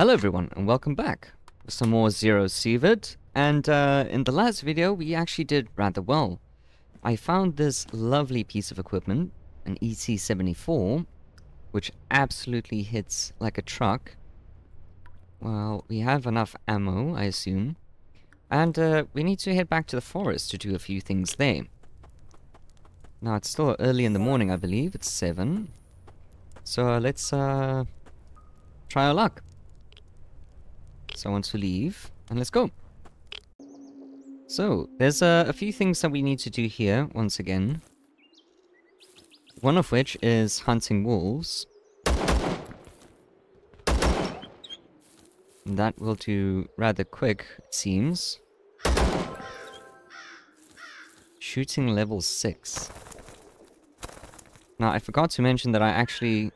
Hello everyone and welcome back for some more Zero Sievert and uh, in the last video we actually did rather well. I found this lovely piece of equipment, an EC-74, which absolutely hits like a truck. Well, we have enough ammo, I assume. And uh, we need to head back to the forest to do a few things there. Now it's still early in the morning, I believe. It's 7. So uh, let's try our luck. So I want to leave, and let's go. So, there's uh, a few things that we need to do here, once again. One of which is hunting wolves. That will do rather quick, it seems. Shooting level 6. Now, I forgot to mention that I actually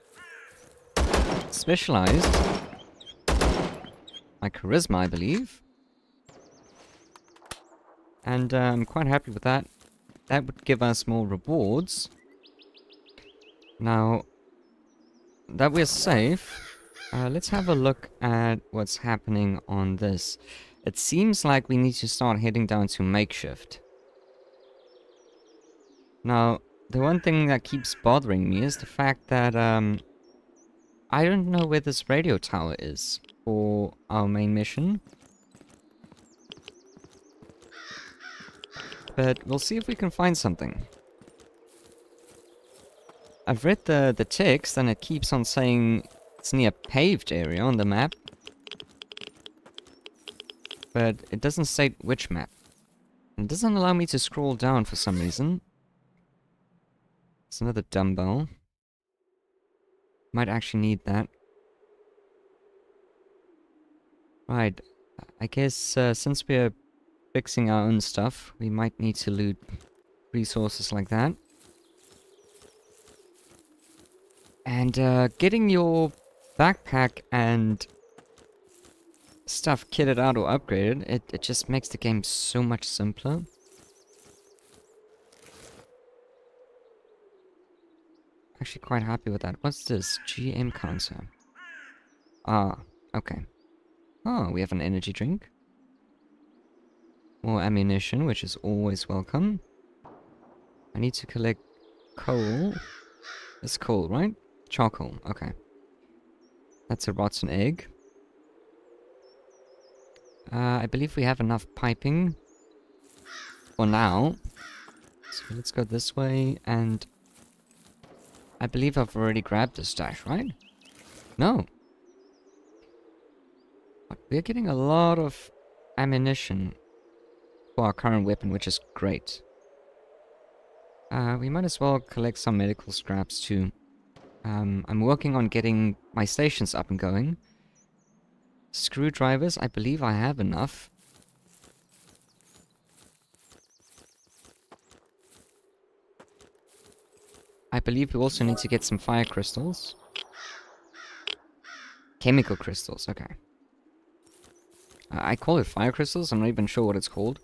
specialized my charisma, I believe. And uh, I'm quite happy with that. That would give us more rewards. Now, that we're safe, uh, let's have a look at what's happening on this. It seems like we need to start heading down to makeshift. Now, the one thing that keeps bothering me is the fact that um, I don't know where this radio tower is for our main mission. But we'll see if we can find something. I've read the, the text and it keeps on saying it's near a paved area on the map. But it doesn't state which map. It doesn't allow me to scroll down for some reason. It's another dumbbell. Might actually need that. Right. I guess uh, since we're fixing our own stuff, we might need to loot resources like that. And uh, getting your backpack and stuff kitted out or upgraded, it, it just makes the game so much simpler. Actually quite happy with that. What's this? GM counter. Ah, okay. Oh, we have an energy drink. More ammunition, which is always welcome. I need to collect coal. It's coal, right? Charcoal, okay. That's a rotten egg. Uh, I believe we have enough piping for now. So let's go this way, and I believe I've already grabbed the stash, right? No. But we're getting a lot of ammunition for our current weapon, which is great. Uh, we might as well collect some medical scraps too. Um, I'm working on getting my stations up and going. Screwdrivers, I believe I have enough. I believe we also need to get some fire crystals. Chemical crystals, okay. I call it fire crystals, I'm not even sure what it's called.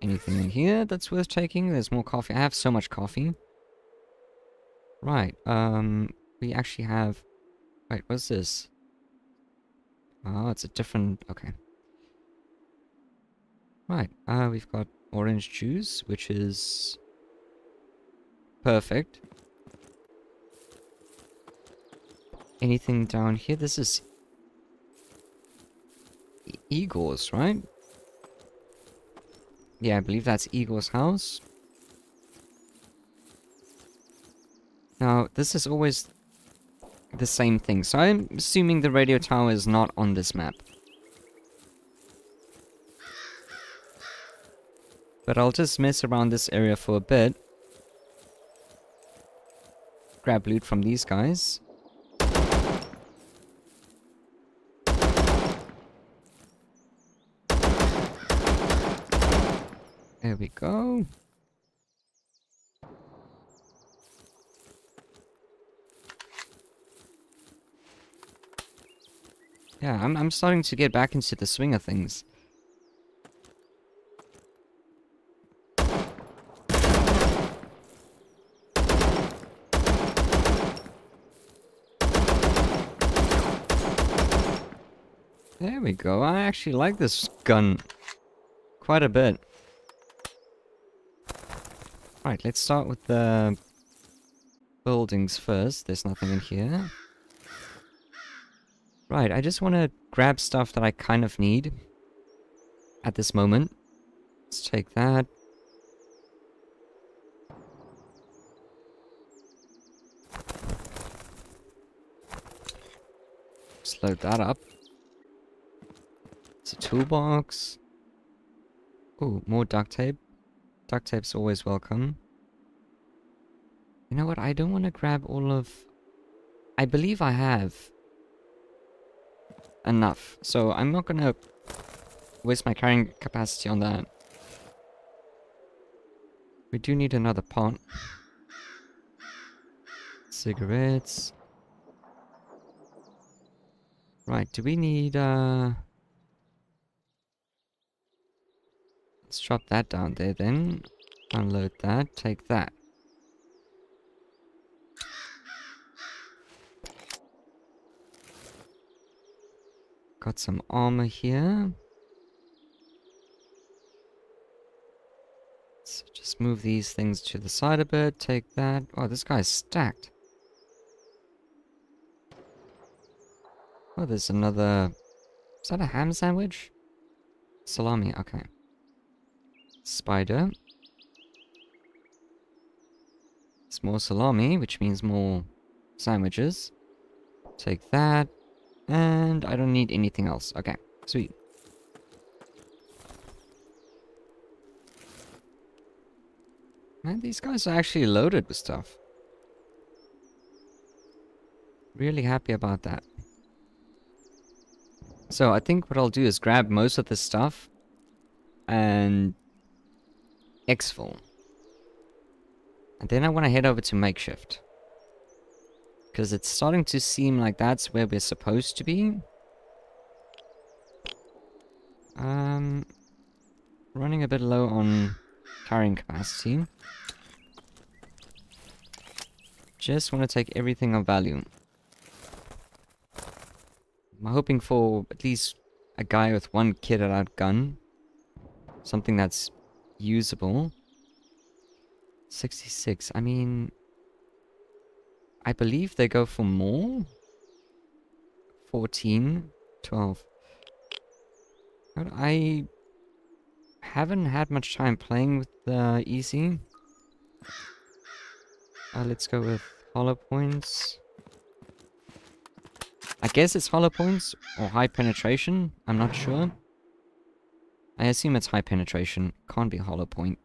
Anything in here that's worth taking? There's more coffee. I have so much coffee. Right, um, we actually have... Wait, what's this? Oh, it's a different... Okay. Right, uh, we've got orange juice, which is... Perfect. Anything down here? This is... Igor's, right? Yeah, I believe that's Igor's house. Now, this is always the same thing. So I'm assuming the radio tower is not on this map. But I'll just mess around this area for a bit. Grab loot from these guys. There we go. Yeah, I'm, I'm starting to get back into the swing of things. There we go. I actually like this gun quite a bit. Alright, let's start with the buildings first. There's nothing in here. Right, I just want to grab stuff that I kind of need at this moment. Let's take that. Just load that up. It's a toolbox. Oh, more duct tape. Duct tape's always welcome. You know what? I don't want to grab all of... I believe I have enough. So I'm not to waste my carrying capacity on that. We do need another pot. Cigarettes. Right, do we need, uh... Let's drop that down there then. Unload that, take that. Got some armor here. So just move these things to the side a bit, take that. Oh, this guy's stacked. Oh, there's another... Is that a ham sandwich? Salami, okay. Spider. It's more salami, which means more sandwiches. Take that. And I don't need anything else. Okay, sweet. Man, these guys are actually loaded with stuff. Really happy about that. So I think what I'll do is grab most of this stuff and exfil. And then I want to head over to makeshift. Because it's starting to seem like that's where we're supposed to be. Um, running a bit low on carrying capacity. Just want to take everything of value. I'm hoping for at least a guy with one kitted out gun. Something that's usable. 66. I mean... I believe they go for more. 14. 12. I haven't had much time playing with the EC. Uh, let's go with hollow points. I guess it's hollow points or high penetration. I'm not sure. I assume it's high penetration. Can't be hollow point.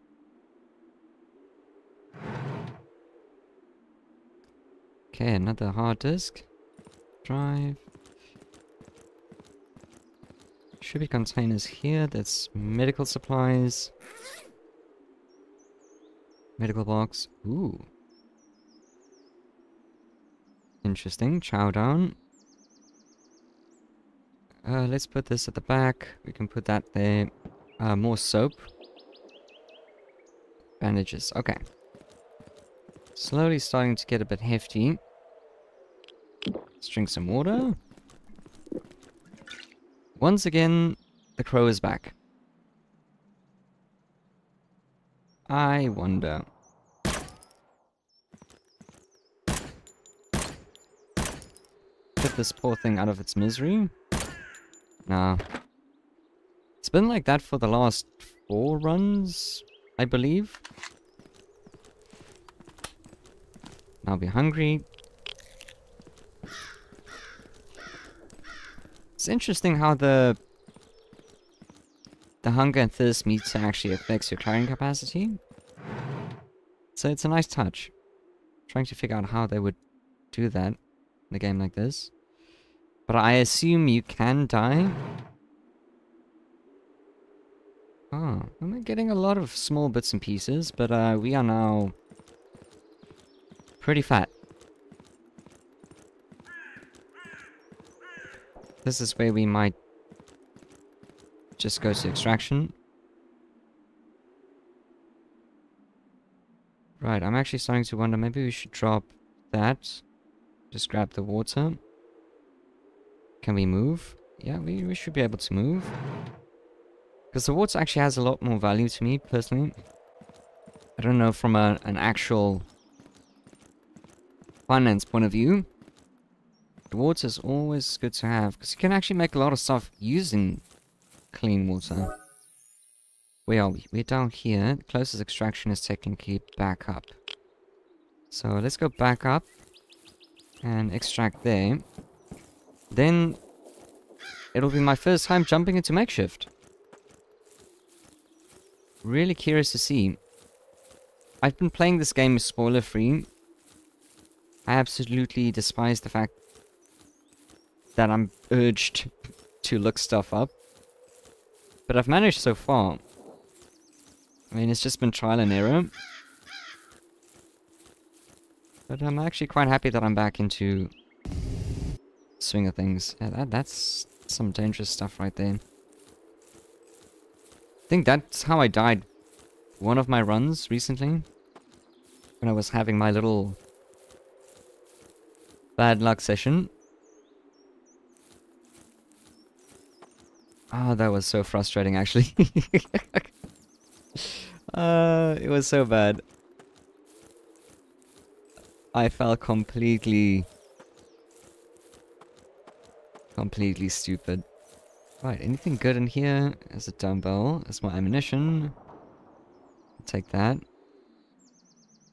Okay, another hard disk. Drive. Should be containers here. That's medical supplies. Medical box. Ooh. Interesting. Chow down. Uh, let's put this at the back. We can put that there. Uh, more soap. Bandages. Okay. Slowly starting to get a bit hefty. Let's drink some water. Once again, the crow is back. I wonder. Get this poor thing out of its misery. Nah. It's been like that for the last four runs, I believe. I'll be hungry. It's interesting how the the hunger and thirst meter actually affects your carrying capacity. So it's a nice touch. trying to figure out how they would do that in a game like this. But I assume you can die. Oh, I'm getting a lot of small bits and pieces, but uh, we are now pretty fat. This is where we might just go to extraction. Right, I'm actually starting to wonder, maybe we should drop that. Just grab the water. Can we move? Yeah, we, we should be able to move. Because the water actually has a lot more value to me, personally. I don't know from a, an actual finance point of view. Water is always good to have. Because you can actually make a lot of stuff using clean water. Where are we? We're down here. The closest extraction is taking technically back up. So let's go back up and extract there. Then it'll be my first time jumping into makeshift. Really curious to see. I've been playing this game spoiler free. I absolutely despise the fact that I'm urged to look stuff up. But I've managed so far. I mean, it's just been trial and error. But I'm actually quite happy that I'm back into swing of things. Yeah, that, that's some dangerous stuff right there. I think that's how I died one of my runs recently. When I was having my little bad luck session. Oh, that was so frustrating actually. uh, it was so bad. I felt completely... Completely stupid. Right, anything good in here? There's a dumbbell. There's more ammunition. Take that.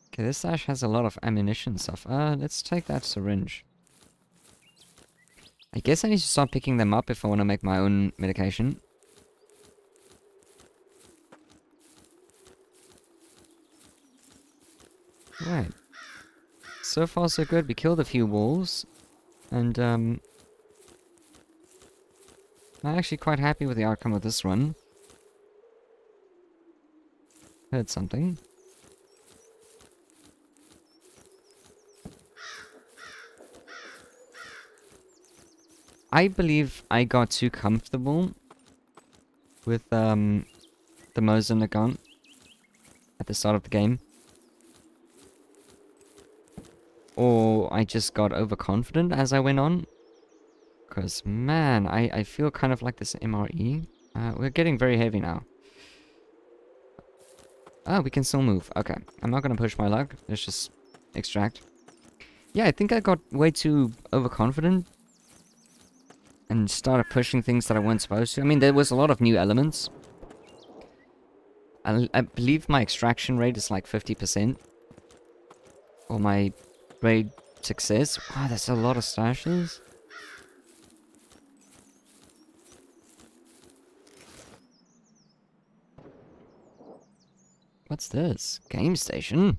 Okay, this stash has a lot of ammunition stuff. Uh, let's take that syringe. I guess I need to start picking them up if I want to make my own medication. Right. So far so good. We killed a few wolves. And, um... I'm actually quite happy with the outcome of this one. Heard something. I believe I got too comfortable with um, the Mosin Nagant at the start of the game. Or I just got overconfident as I went on. Because, man, I, I feel kind of like this MRE. Uh, we're getting very heavy now. Oh, we can still move. Okay. I'm not going to push my luck. Let's just extract. Yeah, I think I got way too overconfident. And started pushing things that I weren't supposed to. I mean, there was a lot of new elements. I, I believe my extraction rate is like 50%. Or my Raid success. Wow, that's a lot of stashes. What's this? Game station?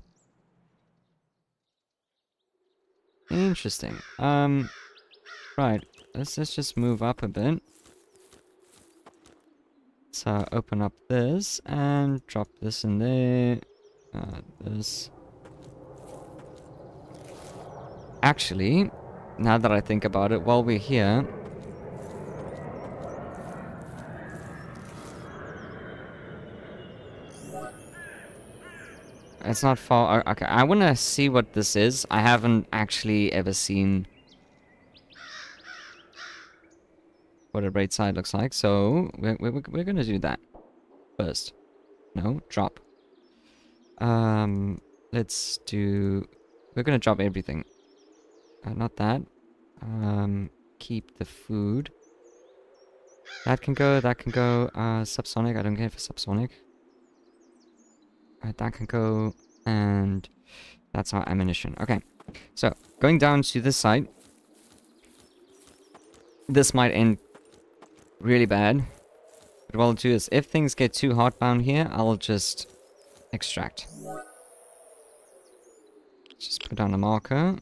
Interesting. Um, right. Let's, let's just move up a bit. So open up this and drop this in there. Uh, this. Actually, now that I think about it, while we're here... It's not far... Okay, I want to see what this is. I haven't actually ever seen what a raid side looks like, so we're, we're, we're going to do that first. No, drop. Um, let's do... We're going to drop everything. Uh, not that. Um, keep the food. That can go, that can go. Uh, subsonic, I don't care for subsonic. Uh, that can go, and that's our ammunition. Okay, so going down to this side. This might end really bad. But what I'll do is, if things get too hotbound here, I'll just extract. Just put down a marker.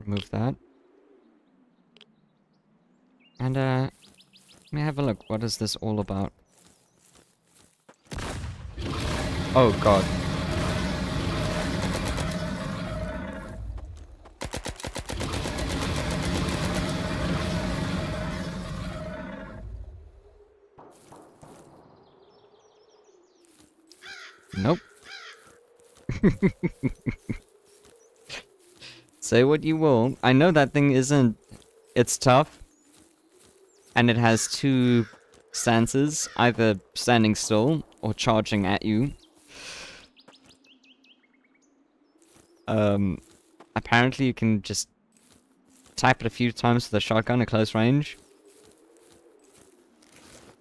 Remove that. And, uh, let me have a look. What is this all about? Oh, God. Nope. Say what you will. I know that thing isn't... It's tough. and it has two stances, either standing still or charging at you. Um, apparently you can just tap it a few times with a shotgun at close range.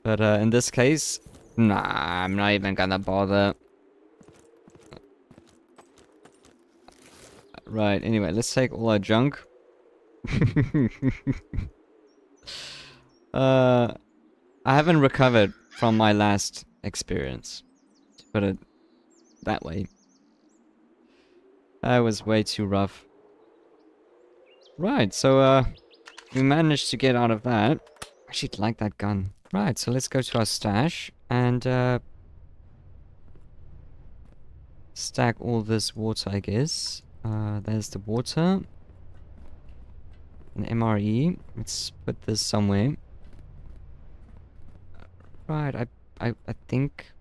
But uh, in this case, nah, I'm not even gonna bother. Right, anyway, let's take all our junk. uh, I haven't recovered from my last experience. To put it that way. That was way too rough. Right, so uh, we managed to get out of that. I actually like that gun. Right, so let's go to our stash and uh, stack all this water, I guess. Uh, there's the water. An MRE. Let's put this somewhere. Right, I, I, I think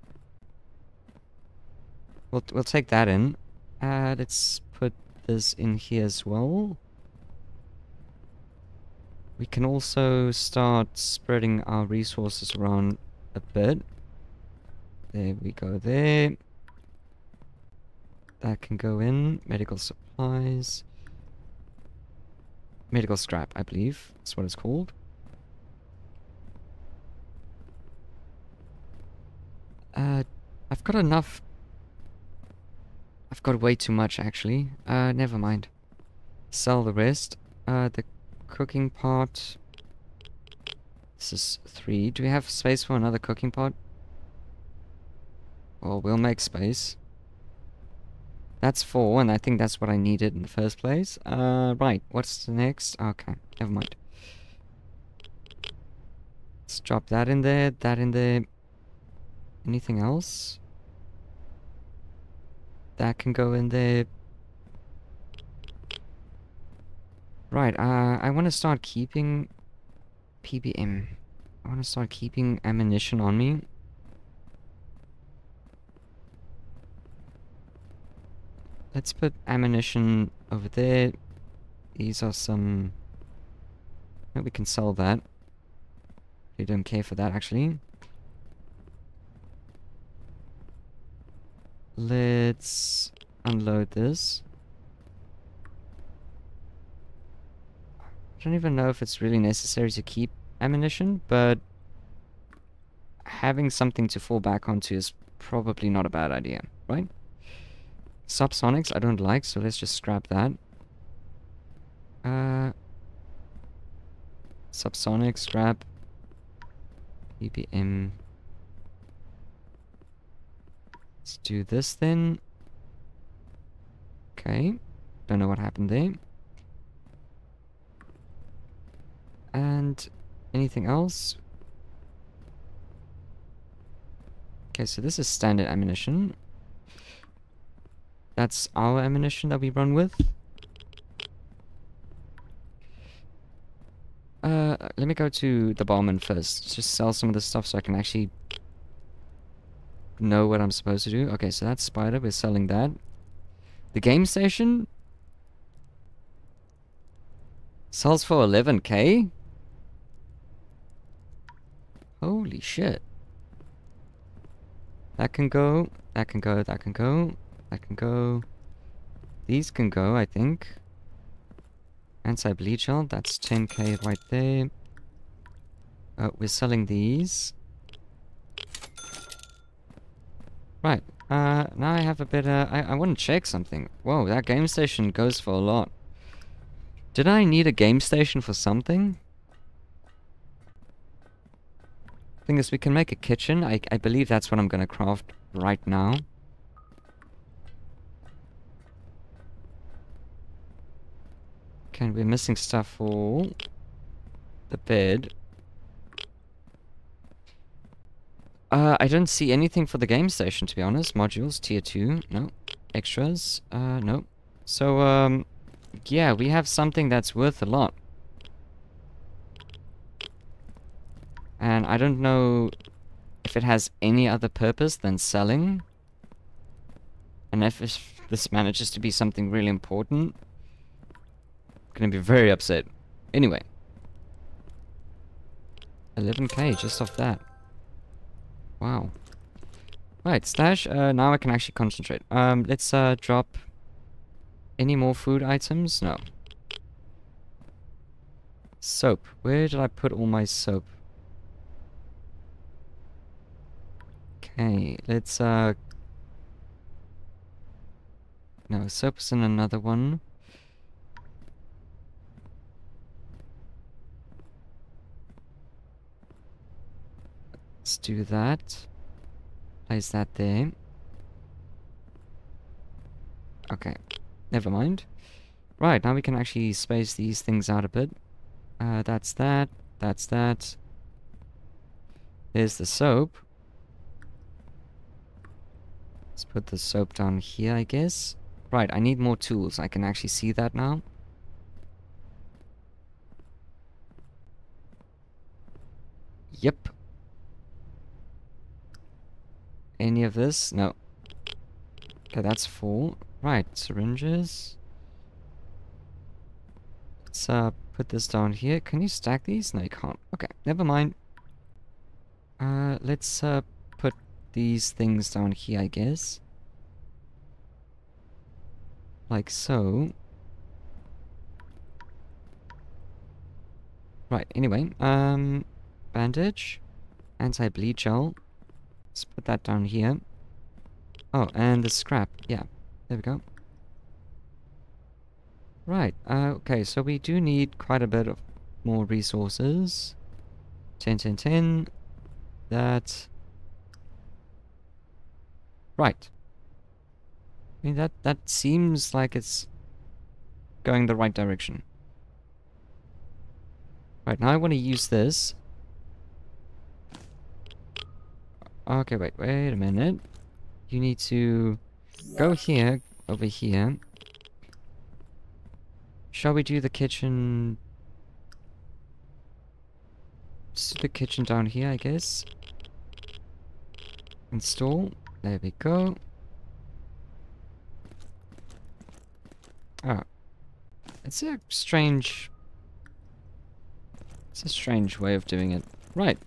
we'll we'll take that in. Uh, let's put this in here as well. We can also start spreading our resources around a bit. There we go there. That can go in. Medical supplies. Medical scrap, I believe. That's what it's called. Uh, I've got enough. I've got way too much, actually. Uh, never mind. Sell the rest. Uh, the cooking pot. This is three. Do we have space for another cooking pot? Well, we'll make space. That's four, and I think that's what I needed in the first place. Uh, right. What's the next? Okay, never mind. Let's drop that in there, that in there. Anything else? That can go in there. Right, uh, I want to start keeping PBM. I want to start keeping ammunition on me. Let's put ammunition over there. These are some... we can sell that. We don't care for that, actually. Let's unload this. I don't even know if it's really necessary to keep ammunition, but having something to fall back onto is probably not a bad idea, right? Subsonics I don't like, so let's just scrap that. Uh, subsonic, scrap, PPM. Let's do this then. Okay, don't know what happened there. And anything else? Okay, so this is standard ammunition. That's our ammunition that we run with. Uh, let me go to the barman first. Just sell some of this stuff so I can actually know what I'm supposed to do. Okay, so that's Spider. We're selling that. The game station sells for 11k? Holy shit. That can go, that can go, that can go, that can go. These can go, I think. Anti-bleed gel, that's 10k right there. Uh, we're selling these. Right, uh, now I have a bit, uh, I, I want to check something. Whoa, that game station goes for a lot. Did I need a game station for something? Thing is, we can make a kitchen. I, I believe that's what I'm gonna craft right now. Okay, we're missing stuff for the bed. Uh, I don't see anything for the game station, to be honest. Modules, tier 2, no. Extras, uh, no. So, um, yeah, we have something that's worth a lot. And I don't know if it has any other purpose than selling. And if this manages to be something really important, I'm gonna be very upset. Anyway. 11k just off that. Wow. Right, stash. Uh, now I can actually concentrate. Um, let's uh, drop any more food items. No. Soap. Where did I put all my soap? Okay, let's uh. No, soap's in another one. Let's do that. Place that there. Okay, never mind. Right, now we can actually space these things out a bit. Uh, that's that, that's that. There's the soap. Let's put the soap down here, I guess. Right, I need more tools. I can actually see that now. Yep, any of this? No. Okay, that's full. Right, syringes. Let's uh, put this down here. Can you stack these? No, you can't. Okay, never mind. Uh, let's uh, put these things down here, I guess. Like so. Right, anyway, um, bandage, anti-bleed gel, Let's put that down here. Oh, and the scrap. Yeah, there we go. Right, uh, okay, so we do need quite a bit of more resources. 10, 10, 10. That. Right. I mean, that, that seems like it's going the right direction. Right, now I want to use this Okay, wait, wait a minute. You need to go here, over here. Shall we do the kitchen... The kitchen down here, I guess. Install. There we go. Oh. It's a strange... It's a strange way of doing it. Right.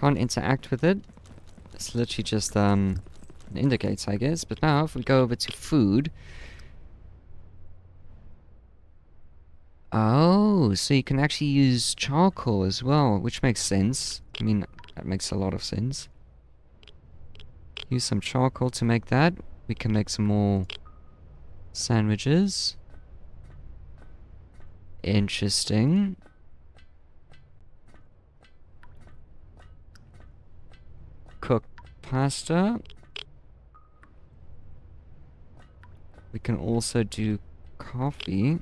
Can't interact with it. It's literally just um, an indicator, I guess. But now, if we go over to food... Oh, so you can actually use charcoal as well, which makes sense. I mean, that makes a lot of sense. Use some charcoal to make that. We can make some more sandwiches. Interesting. Cook pasta. We can also do coffee.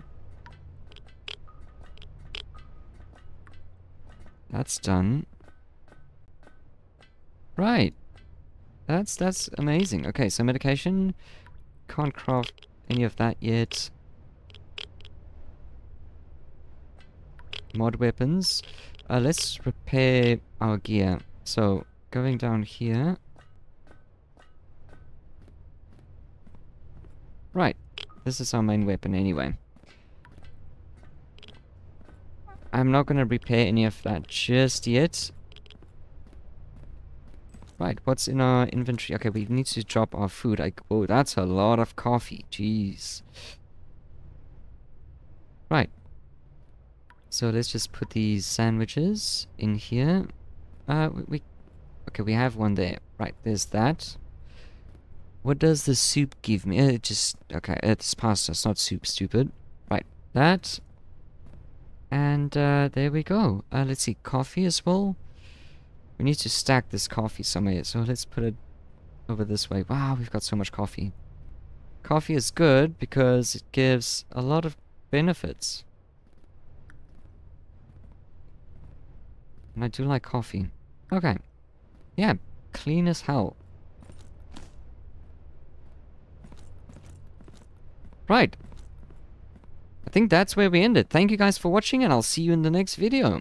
That's done. Right. That's that's amazing. Okay, so medication. Can't craft any of that yet. Mod weapons. Uh, let's repair our gear. So, going down here. Right. This is our main weapon anyway. I'm not going to repair any of that just yet. Right, what's in our inventory? Okay, we need to drop our food. Like, oh, that's a lot of coffee. Jeez. Right. So let's just put these sandwiches in here. Uh, we, we Okay, we have one there. Right, there's that. What does the soup give me? Uh, it just... Okay, it's pasta. It's not soup, stupid. Right, that. And uh, there we go. Uh, let's see, coffee as well. We need to stack this coffee somewhere, so let's put it over this way. Wow, we've got so much coffee. Coffee is good because it gives a lot of benefits. And I do like coffee. Okay. Yeah, clean as hell. Right. I think that's where we ended. Thank you guys for watching and I'll see you in the next video.